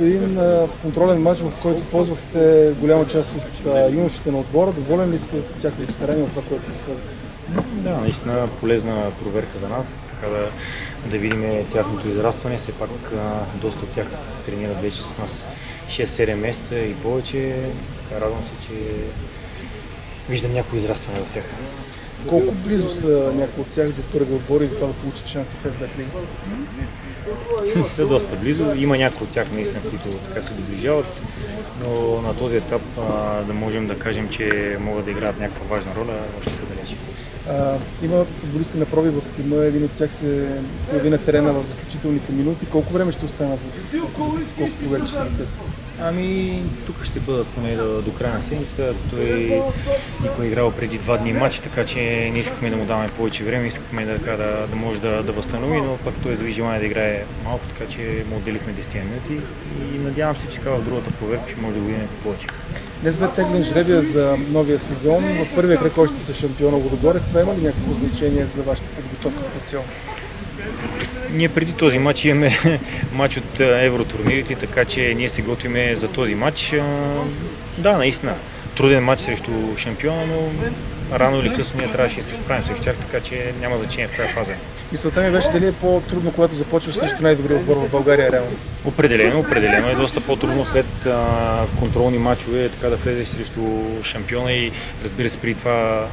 Един контролен матч, в който ползвахте голяма част от юношите на отбора, доволен ли сте от тяхното старание от това, което показах? Да, наистина полезна проверка за нас, така да, да видим тяхното израстване. Все пак а, доста от тях тренират вече с нас 6-7 месеца и повече. Така радвам се, че виждам някакво израстване в тях. Колко близо са някои от тях до първи отбор и това да получат шанси в Лига? са доста близо. Има някои от тях наистина, които така се доближават, но на този етап а, да можем да кажем, че могат да играят някаква важна роля, още са далече. А, има футболисти на проби в тима, един от тях се появи на терена в заключителните минути. Колко време ще останат колко проверки ще тестват? Ами, тук ще бъдат поне до, до края на седмицата. Той никой е играл преди два дни матч, така че не искахме да му даваме повече време, искахме да, да, да може да, да възстанови, но пък той изрази желание да играе малко, така че му отделихме 10 минути и надявам се, че така в другата проверка ще може да го видим повече. Днес бе теглен жребия за новия сезон. В първия кръг още са шампиона Водогорец. Това има ли някакво значение за вашата подготовка като цяло? Ние преди този матч имаме матч от евротурнирите, така че ние се готвиме за този матч. Да, наистина. Труден матч срещу шампиона, но рано или късно ние трябваше да се справим срещу тях, така че няма значение в коя фаза. Мисълта ми беше дали е по-трудно, когато започваш срещу най-добрия отбор в България реално. Определено, определено е доста по-трудно след а, контролни матчове, така да влезеш срещу шампиона и разбира се преди това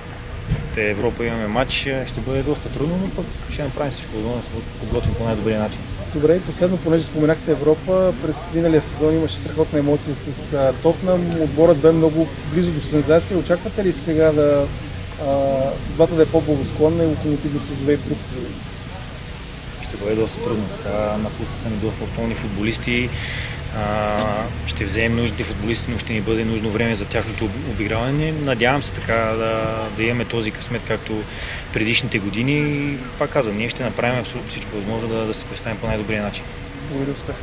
те Европа имаме матч, ще бъде доста трудно, но пък ще направим всичко възможно да се подготвим по най-добрия начин. Добре, и последно, понеже споменахте Европа, през миналия сезон имаше страхотна емоция с Тотнам. Отборът бе много близо до сензация. Очаквате ли сега да съдбата да е по-благосклонна и локомотив да се озове и друг? Ще бъде доста трудно. Така напуснаха ни доста основни футболисти. Ще вземем нужните футболисти, но ще ни бъде нужно време за тяхното обиграване. Надявам се така да, да имаме този късмет, както предишните години. Пак казвам, ние ще направим абсолютно всичко възможно да, да се представим по най-добрия начин. Благодаря успех.